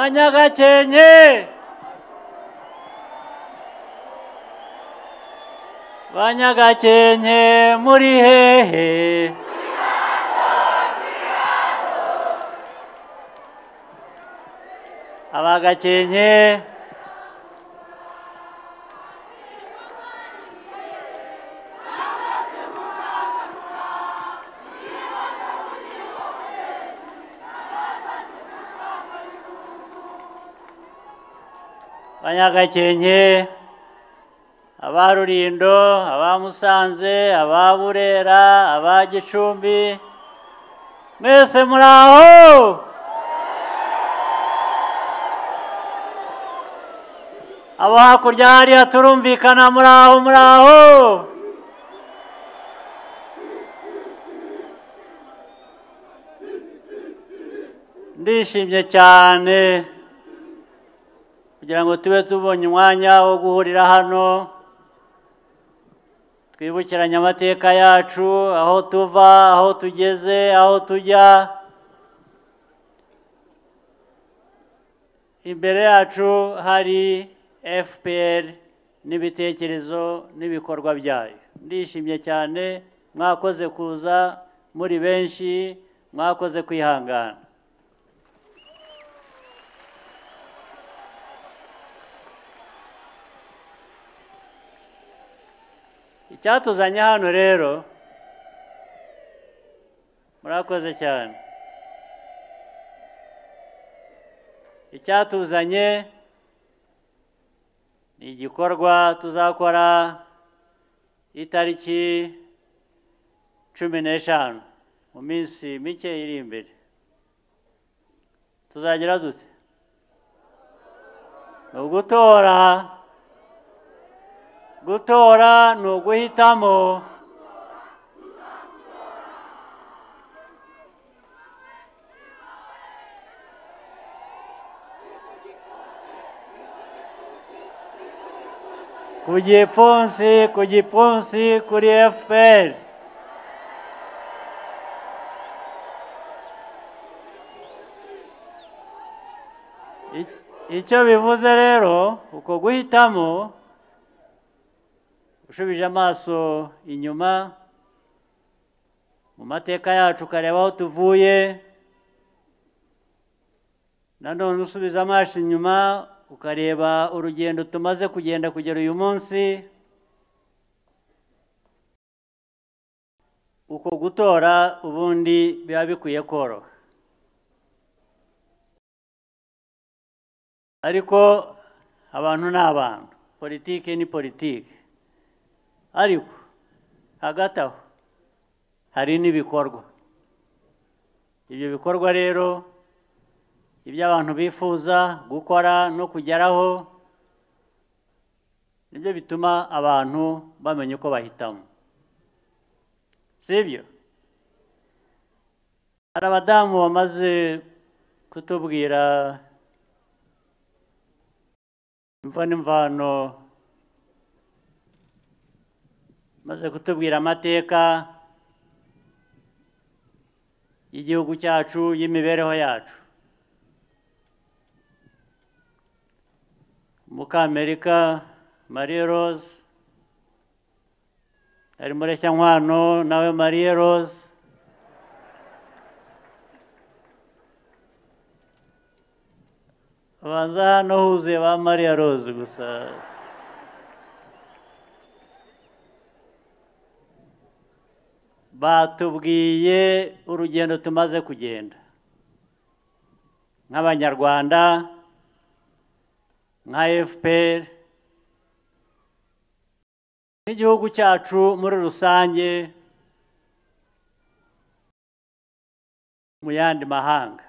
banyagakenke banyagakenke muri hehe. Abagakenke banyagakenke aba rurindo aba musanze aba burera aba gicumbi mwese muri aho! Abo hakurya hariya turumvikana muri aho muri aho! Ndishimye cyane. Kugira ngo tube tubonye umwanya wo guhurira hano. Twibukiranye amateka yacu aho tuva aho tugeze aho tujya. Imbere yacu hari fpr n'ibitekerezo n'ibikorwa byayo. Ndishimye cyane mwakoze kuza muri benshi mwakoze kwihangana. Icyatuzanye hano rero. Murakoze cyane. Icyatuzanye ni igikorwa tuzakora itariki cumi n'eshanu mu minsi mike iri imbere. Tuzagira dute? Ni ugutora. Gutora ni uguhitamo. Ku gipfunsi ku gipfunsi kuri Ic- icyo bivuze rero uko guhitamo ushubije amaso inyuma mu mateka yacu ukareba aho tuvuye. Nanone usubiza amaso inyuma ukareba urugendo tumaze kugenda kugera uyu munsi. Uko gutora ubundi biba bikwiye koroha. Ariko abantu ni abantu. Politiki ni politiki. Ariko hagati aho hari n'ibikorwa. Ibyo bikorwa rero ibyo abantu bifuza gukora no kugeraho ni byo bituma abantu bamenya uko bahitamo. Sibyo hari abadamu bamaze kutubwira imva maze kutubwira amateka y'igihugu cyacu y'imibereho yacu. Mukamerika marie rose ari mureshyankwano nawe marie rose. Abanza hano huzuye ba maria rose gusa. Batubwiye urugendo tumaze kugenda. Nk'abanyarwanda nka fpr n'igihugu cyacu muri rusange mu yandi mahanga.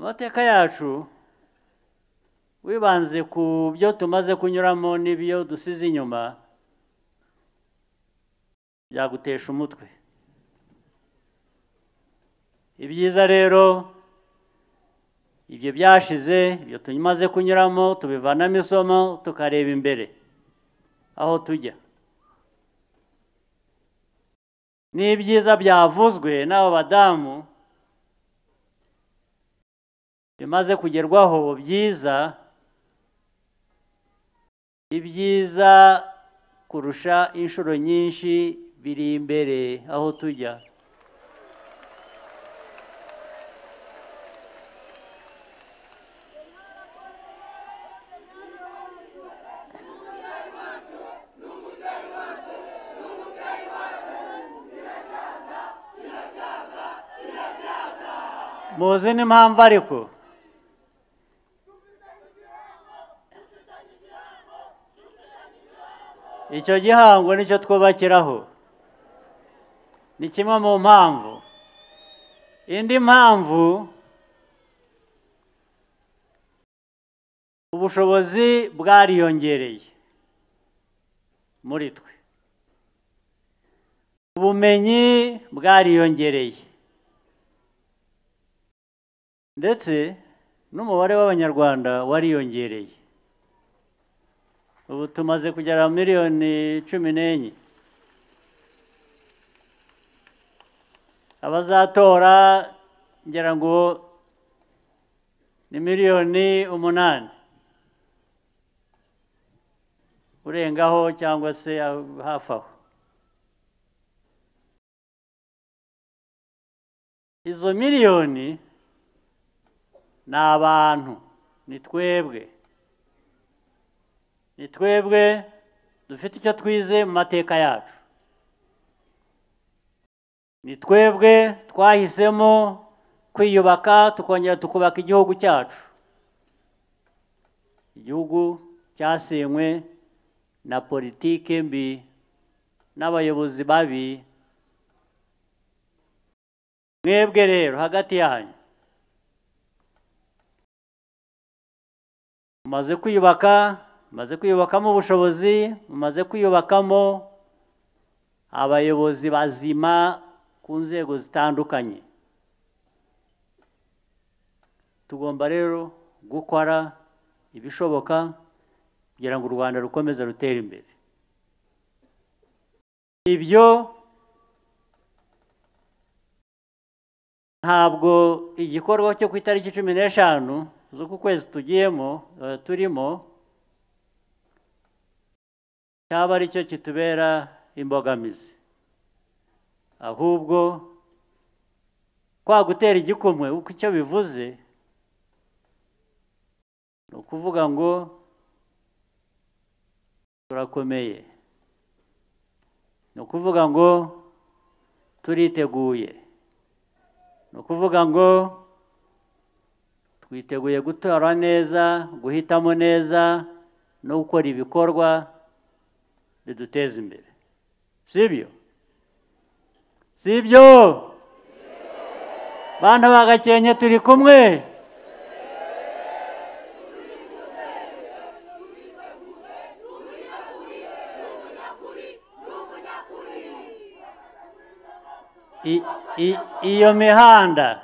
Amateka yacu wibanze ku byo tumaze kunyuramo n'ibyo dusize inyuma byagutesha umutwe. Ibyiza rero ibyo byashize ibyo tumaze kunyuramo tubivanamo isomo tukareba imbere. Aho tujya. N'ibyiza byavuzwe n'abo badamu bimaze kugerwaho byiza ibyiza kurusha inshuro nyinshi biri imbere aho tujya. Muzi n'impamvu ariko. Icyo gihango ni cyo twubakiraho. Ni kimwe mu mpamvu. Indi mpamvu ubushobozi bwariyongereye muri twe. Ubumenyi bwariyongereye. Ndetse n'umubare w'abanyarwanda wariyongereye. Ubu tumaze kugera miliyoni cumi n'enye. Abazatora ngira ngo ni miliyoni umunani. Urengaho cyangwa se hafi aho. Izo miliyoni ni abantu ni twebwe. Ni twebwe dufite icyo twize mu mateka yacu. Ni twebwe twahisemo kwiyubaka tukongera tukubaka igihugu cyacu. Igihugu cyasenywe na politiki mbi n'abayobozi babi. Mwebwe rero hagati yanyu mumaze kwiyubaka mumaze kwiyubakamo ubushobozi mumaze kwiyubakamo abayobozi bazima ku nzego zitandukanye. Tugomba rero gukora ibishoboka kugira ngo u rwanda rukomeze rutere imbere. Ibyo ntabwo igikorwa cyo ku itariki cumi n'eshanu z'uku kwezi tugiyemo turimo cyaba ari cyo kitubera imbogamizi. Ahubwo kwa gutera igikumwe uko icyo bivuze ni ukuvuga ngo turakomeye. Ni ukuvuga ngo turiteguye. Ni ukuvuga ngo twiteguye gutora neza guhitamo neza no gukora ibikorwa biduteza imbere. Sibyo? Sibyo bana bagakenke turi kumwe? Iyo mihanda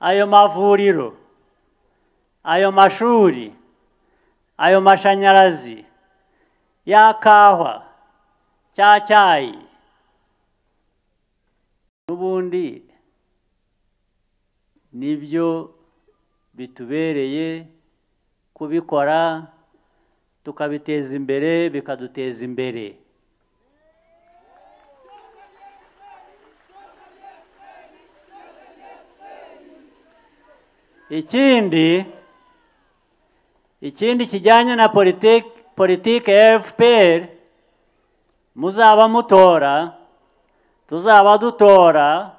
ayo mavuriro ayo mashuri ayo mashanyarazi ya kahwa cya cyayi. N'ubundi ni byo bitubereye kubikora tukabiteza imbere bikaduteza imbere. Ikindi ikindi kijyanye na politiki ya fpr muzaba mutora tuzaba dutora.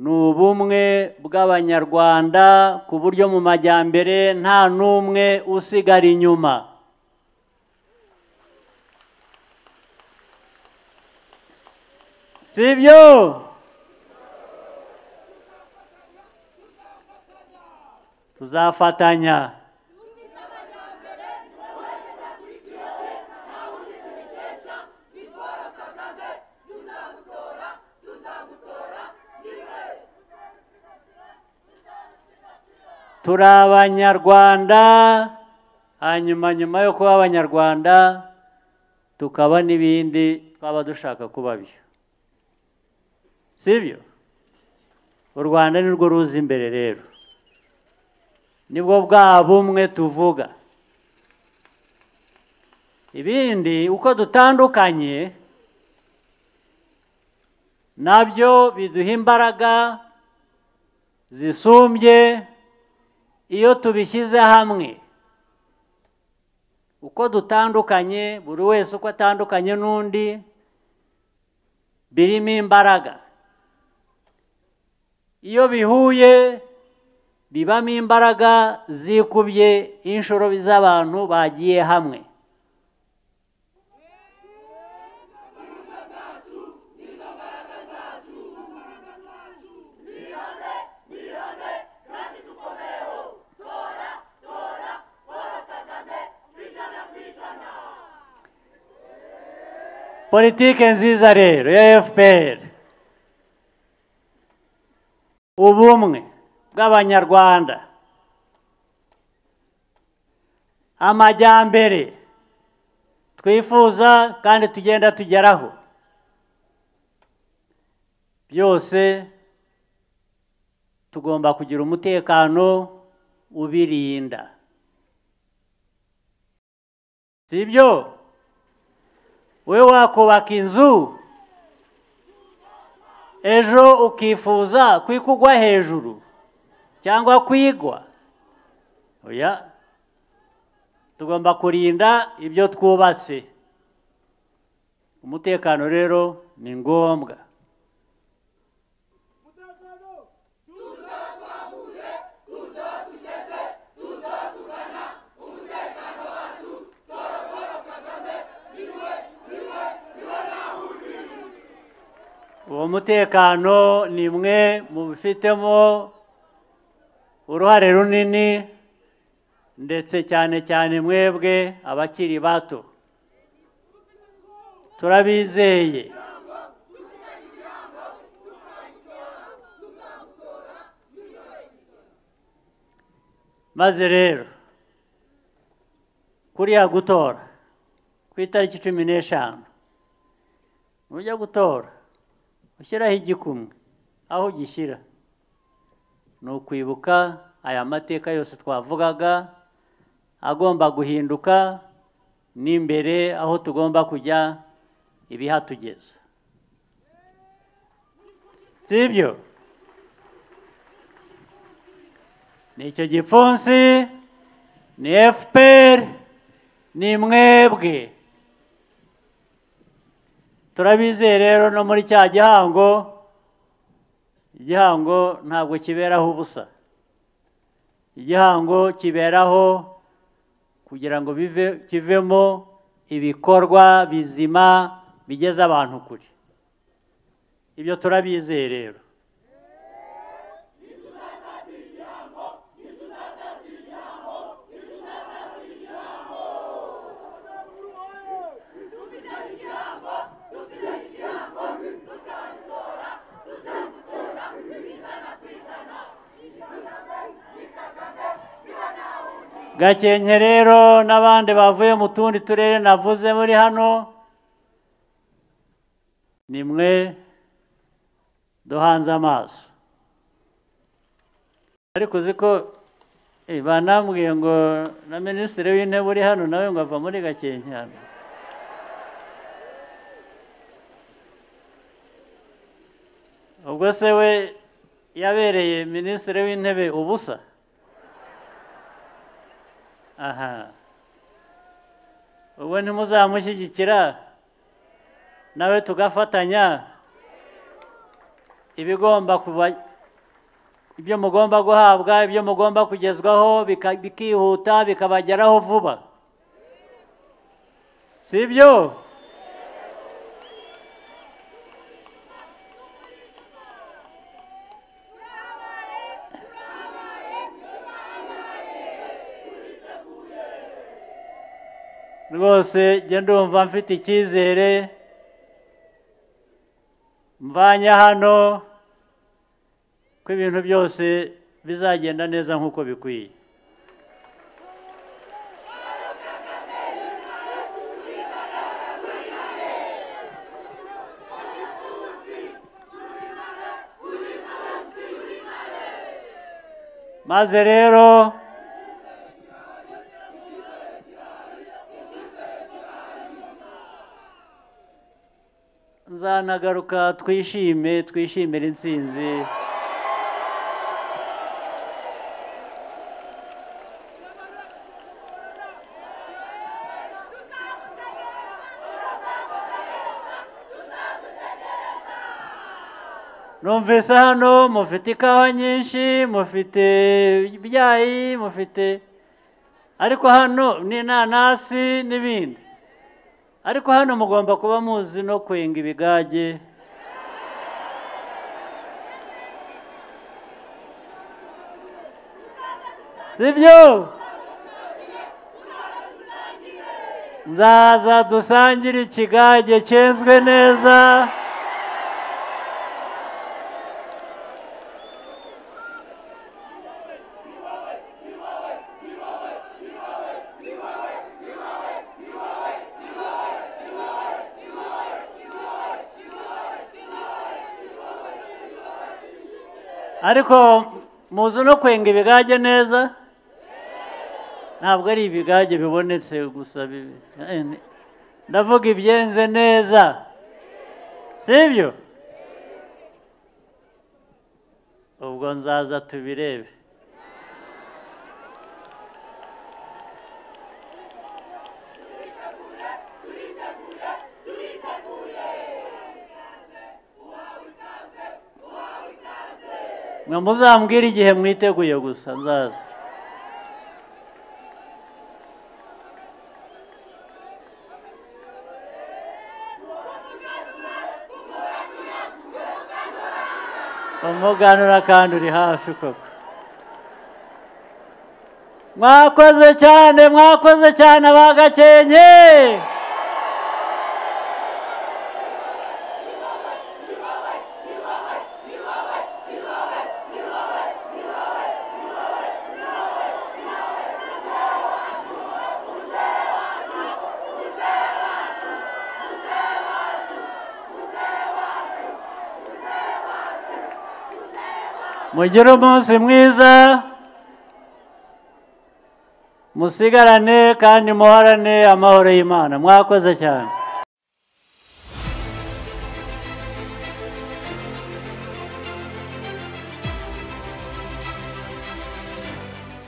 Ni ubumwe bw'abanyarwanda ku buryo mu majyambere nta n'umwe usigara inyuma. Sibyo tuzafatanya. Turi abanyarwanda hanyuma nyuma yo kuba abanyarwanda tukaba n'ibindi twaba dushaka kuba byo. Sibyo? U rwanda nirwo ruza imbere rero. Nibwo bwa bumwe tuvuga. Ibindi uko dutandukanye na byo biduha imbaraga zisumbye iyo tubishyize hamwe uko dutandukanye buri wese uko atandukanye n'undi birimo imbaraga. Iyo bihuye bibamo imbaraga zikubye inshuro z'abantu bagiye hamwe. Politike nziza rero ya fpr ubumwe bw'abanyarwanda. Amajyambere. Twifuza kandi tugenda tugeraho. Byose tugomba kugira umutekano ubirinda. Si byo? Wowe wakubaka inzu. Ejo ukifuza kwikugwa hejuru cyangwa kwigwa. Oya. Tugomba kurinda ibyo twubatse. Umutekano rero ni ngombwa. Uwo mutekano ni mwe mu bifitemo uruhare runini ndetse cyane cyane mwebwe abakiri bato. Turabizeye. Maze rero kuriya gutora ku itariki cumi n'eshanu nujya gutora. Ushyiraho igikumwe aho ugishyira ni ukwibuka aya mateka yose twavugaga agomba guhinduka n'imbere aho tugomba kujya ibihatugeza. Si ibyo? Ni icyo gipfunsi ni fpr ni mwebwe. Turabizeye rero no muri cya gihango igihango ntabwo kiberaho ubusa. Igihango kiberaho kugira ngo bive kivemo ibikorwa bizima bigeza abantu kure. Ibyo turabizeye rero. Gakenke rero n'abandi bavuye mu tundi turere navuze muri hano ni mwe duhanze amaso. Ariko uzi ko eh, banambwiye ngo na minisitiri w'intebe uri hano nawe ngo ava muri gakenke hano. Ubwo se we yabereye minisitiri w'intebe ubusa? Aha. Ubwo ntimuzamushyigikira nawe tugafatanya? Ibigomba kuba ibyo mugomba guhabwa ibyo mugomba kugezwaho bikihuta bikabageraho vuba. Si byo? Rwose ndumva mfite icyizere. Mvanye hano ko ibintu byose bizagenda neza nk'uko bikwiye. Maze rero nzanagaruka twishime twishimire intsinzi. Numvise hano mufite ikawa nyinshi mufite ibyayi mufite ariko hano n'inanasi n'ibindi. Ariko hano mugomba kuba muzi no kwenga ibigage. Sibyo? Nzaza dusangire ikigage cyenzwe neza. Ariko muzi no kwenga ibigage neza? Ntabwo ari ibigage bibonetse gusa eh, ndavuga ibyenze neza. Sibyo ubwo nzaza tubirebe. Mwe muzambwire igihe mwiteguye gusa nzaza. Umuganura kandi uri hafi koko. Mwakoze cyane mwakoze cyane abagakenke mugire umunsi mwiza. Musigarane kandi muhorane amahoro y'imana. Mwakoze cyane.